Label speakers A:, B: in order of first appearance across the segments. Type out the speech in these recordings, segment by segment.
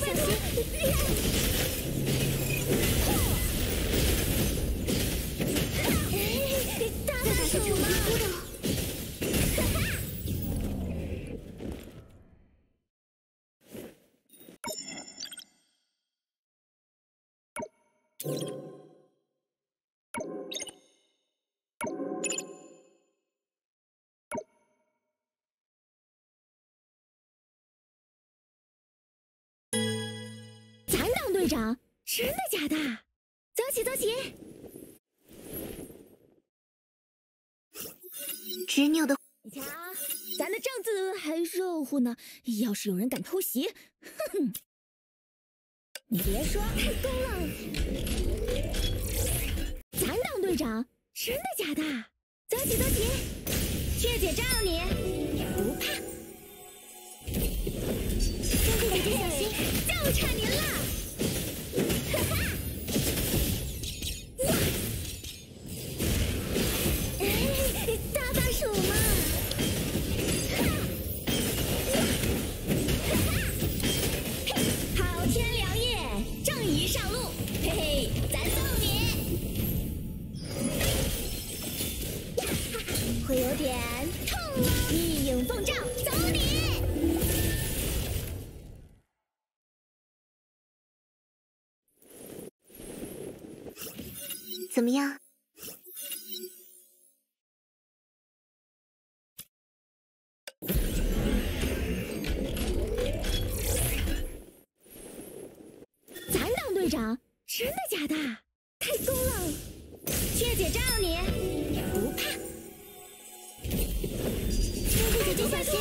A: Você se... 长，真的假的？走起，走起！
B: 执拗的，
A: 你瞧，咱的帐子还热乎呢。要是有人敢偷袭，哼哼！你别说，太高了。咱党队长，真的假的？走起，走起！雀姐罩你，不怕。
B: 怎么样？
A: 咱当队长，真的假的？太高了！雀姐罩你，不怕。兄弟姐姐小心！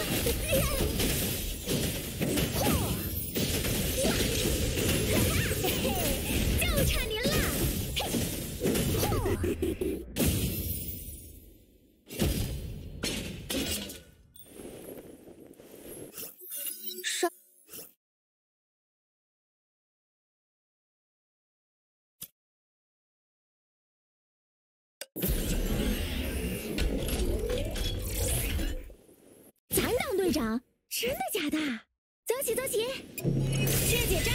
A: 真的假的？走起，走起！雀姐罩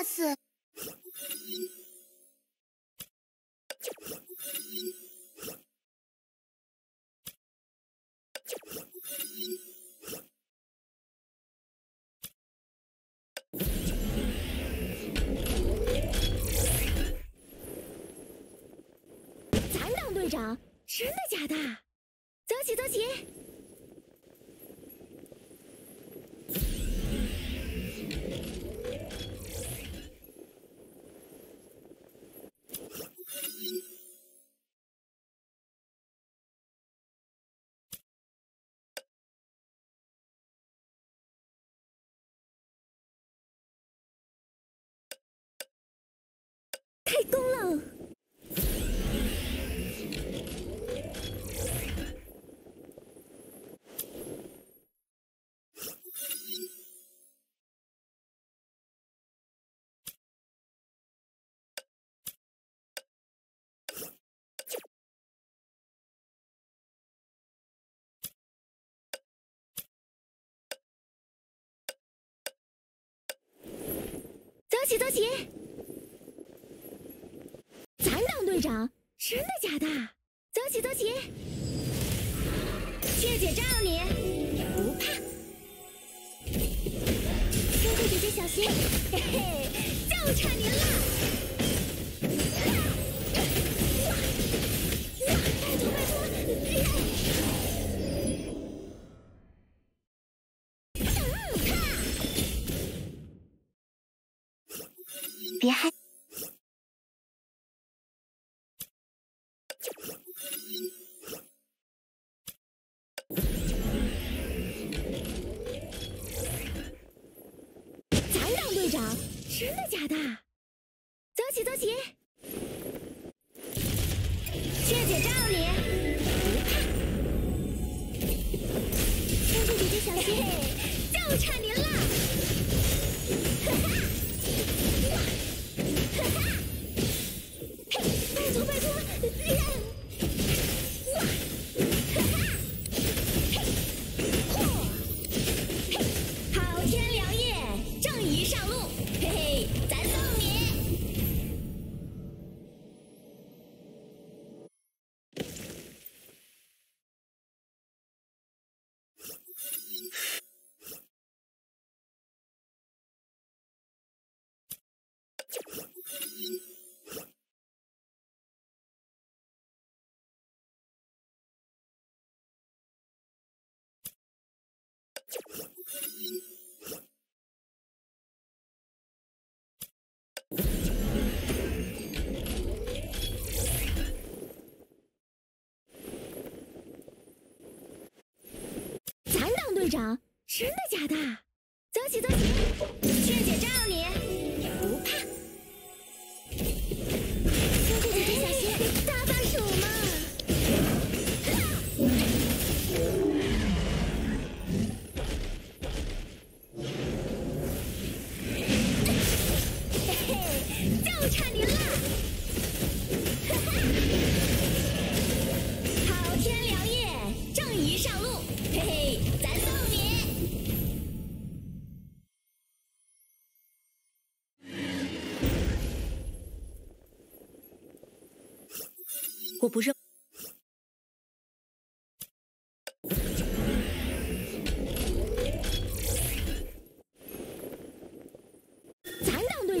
B: 下次
A: 残党队长，真的假的？走起，走起！太高了！走起，走起！残党长，真的假的？走起，走起！雀姐罩你，不怕。哥哥姐姐小心，嘿嘿，就差您了！真的假的？真的假的？走起走起，雀姐罩你，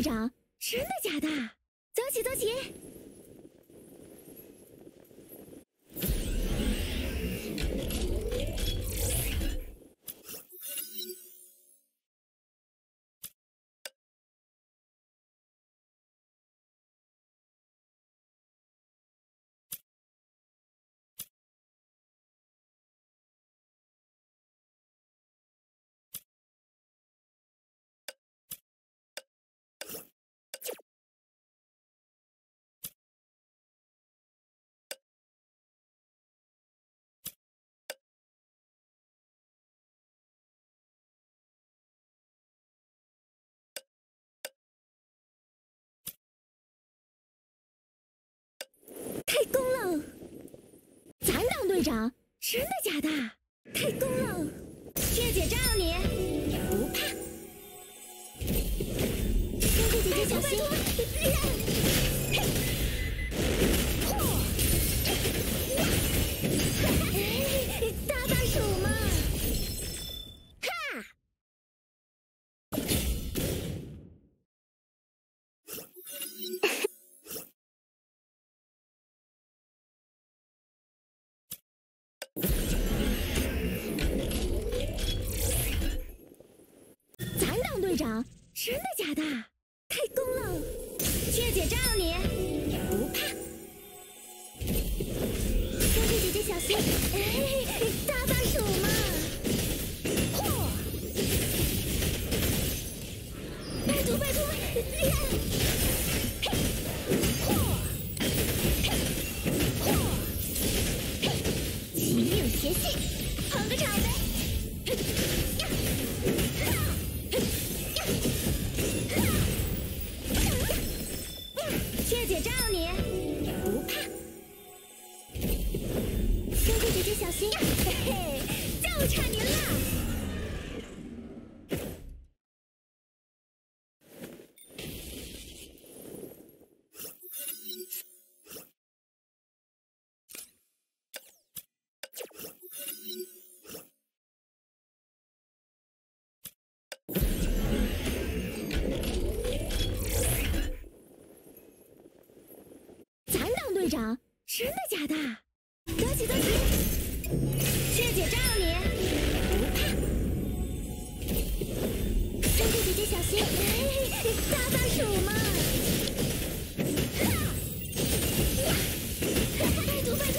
A: 队长，真的假的？走起走起！队长，真的假的？开工了！雀姐罩你，不怕。仙姐姐姐小心！也炸了你。你，不怕。兄弟姐姐小心呀，嘿嘿，就差您了。咱当队长，真的假的？走起走起！谢姐罩你，不怕。仙姐姐姐小心！哎，大番薯嘛！拜托拜托，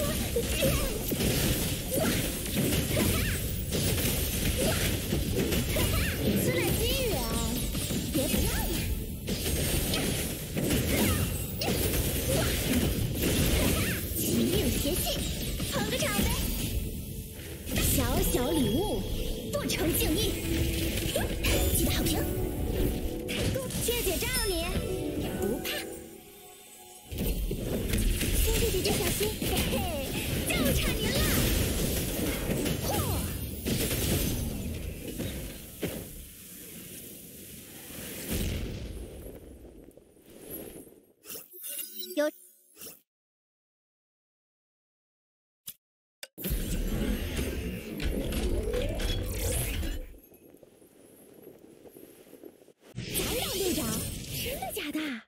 A: 小礼物，不成敬意，记得好评，谢谢，炸了
B: 你。
A: 真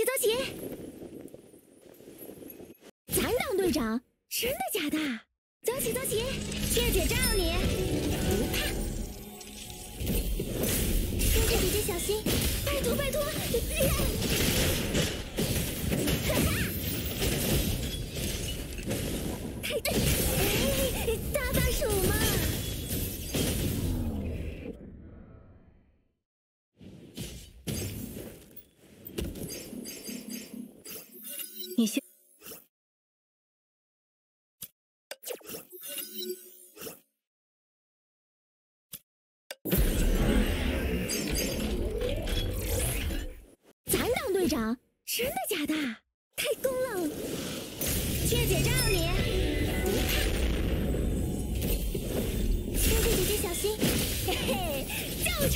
A: 起，走起！咱当队长，真的假的？走起，走起！谢姐罩你，不怕。哥哥姐姐小心，拜托拜托！哈哈！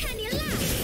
A: 看您了！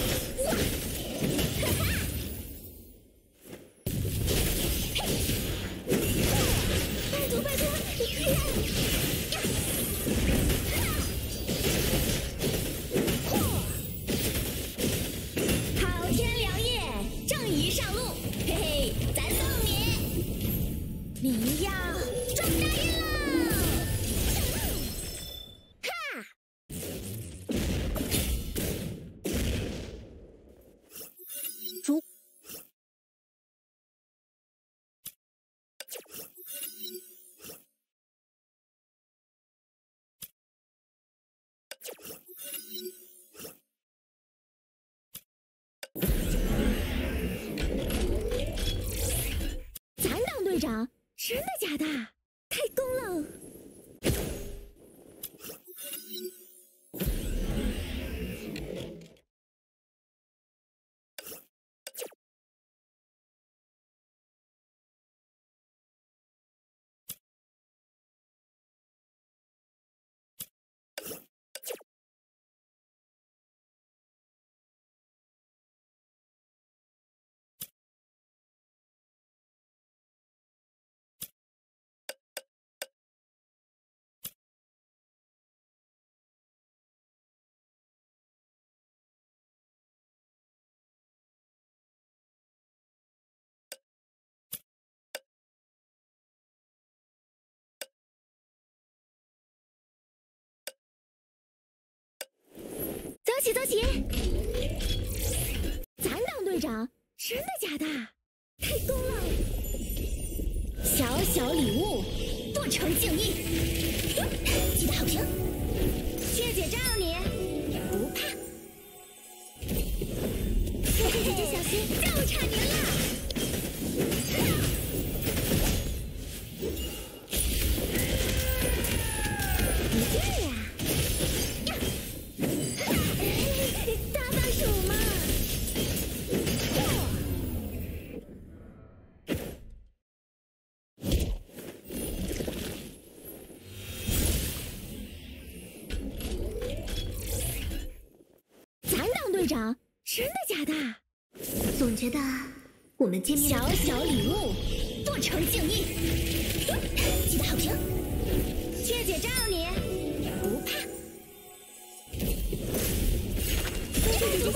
A: 长，真的假的？太攻了！起，走起！咱当队长，真的假的？太攻了！小小礼物，不成敬意，记得好评。谢姐罩你，不怕。哥哥姐姐小心，就差您了！
B: 觉得我们见面
A: 小小礼物，不成敬意。记得好评，雀姐罩你，不怕。拜托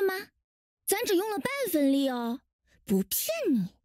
A: 了吗？咱只用了半分力哦，不骗你。